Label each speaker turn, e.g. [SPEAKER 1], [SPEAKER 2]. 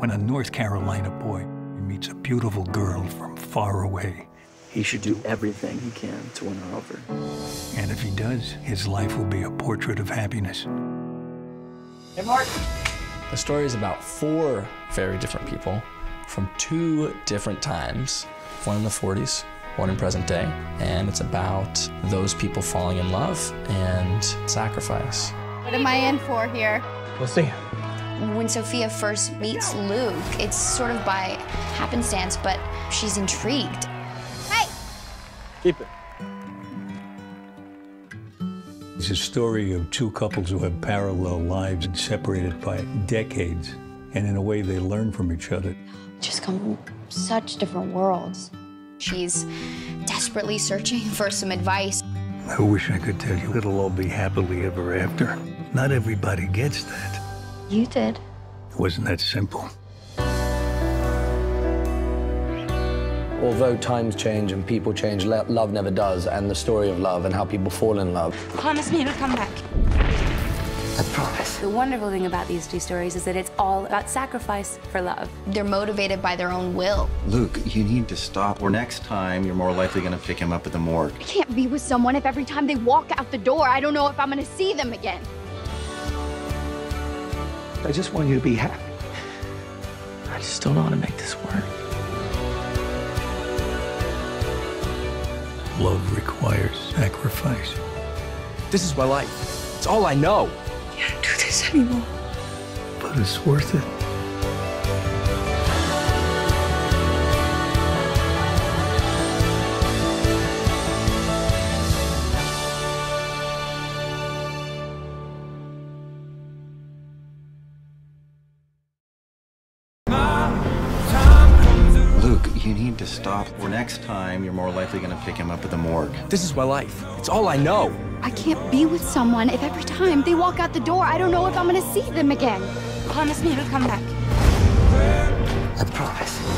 [SPEAKER 1] when a North Carolina boy meets a beautiful girl from far away.
[SPEAKER 2] He should do everything he can to win her over.
[SPEAKER 1] And if he does, his life will be a portrait of happiness.
[SPEAKER 2] Hey, Mark.
[SPEAKER 3] The story is about four very different people from two different times one in the 40s, one in present day. And it's about those people falling in love and sacrifice.
[SPEAKER 4] What am I in for here?
[SPEAKER 2] We'll see.
[SPEAKER 5] When Sophia first meets Luke, it's sort of by happenstance, but she's intrigued.
[SPEAKER 4] Hey!
[SPEAKER 2] Keep it.
[SPEAKER 1] It's a story of two couples who have parallel lives and separated by decades. And in a way, they learn from each other.
[SPEAKER 5] Just come from such different worlds. She's desperately searching for some advice.
[SPEAKER 1] I wish I could tell you it'll all be happily ever after. Not everybody gets that.
[SPEAKER 5] You did.
[SPEAKER 1] It wasn't that simple.
[SPEAKER 6] Although times change and people change, love never does, and the story of love and how people fall in love.
[SPEAKER 7] Promise me you'll come back.
[SPEAKER 6] I promise.
[SPEAKER 7] The wonderful thing about these two stories is that it's all about sacrifice for love.
[SPEAKER 5] They're motivated by their own will.
[SPEAKER 8] Luke, you need to stop, or next time you're more likely going to pick him up at the morgue.
[SPEAKER 4] I can't be with someone if every time they walk out the door, I don't know if I'm gonna see them again.
[SPEAKER 2] I just want you to be happy. I just don't know how to make this work.
[SPEAKER 1] Love requires sacrifice.
[SPEAKER 9] This is my life. It's all I know.
[SPEAKER 7] I Can't do this anymore.
[SPEAKER 1] But it's worth it.
[SPEAKER 8] You need to stop, or next time you're more likely going to pick him up at the morgue.
[SPEAKER 9] This is my life. It's all I know.
[SPEAKER 4] I can't be with someone if every time they walk out the door, I don't know if I'm gonna see them again.
[SPEAKER 7] Promise me it'll come back.
[SPEAKER 6] I promise.